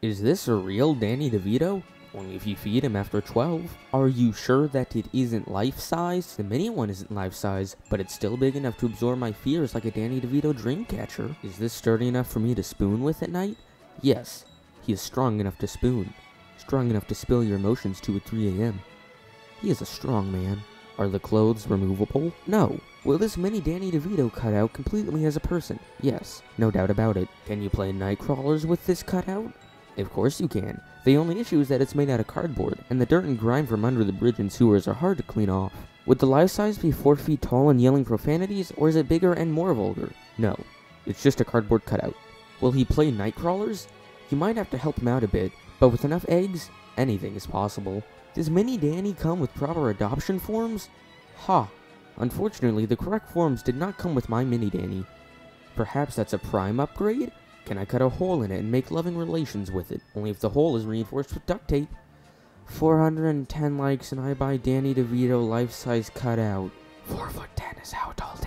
Is this a real Danny DeVito? Only if you feed him after 12. Are you sure that it isn't life-size? The mini one isn't life-size, but it's still big enough to absorb my fears like a Danny DeVito dream catcher. Is this sturdy enough for me to spoon with at night? Yes. He is strong enough to spoon. Strong enough to spill your emotions to at 3 a.m. He is a strong man. Are the clothes removable? No. Will this mini Danny DeVito cut out completely as a person? Yes, no doubt about it. Can you play Nightcrawlers with this cutout? Of course you can. The only issue is that it's made out of cardboard, and the dirt and grime from under the bridge and sewers are hard to clean off. Would the life size be 4 feet tall and yelling profanities, or is it bigger and more vulgar? No. It's just a cardboard cutout. Will he play Nightcrawlers? You might have to help him out a bit, but with enough eggs, anything is possible. Does Mini Danny come with proper adoption forms? Ha! Unfortunately, the correct forms did not come with my Mini Danny. Perhaps that's a prime upgrade? Can I cut a hole in it and make loving relations with it? Only if the hole is reinforced with duct tape. 410 likes and I buy Danny DeVito life-size cutout. 4 foot 10 is how tall.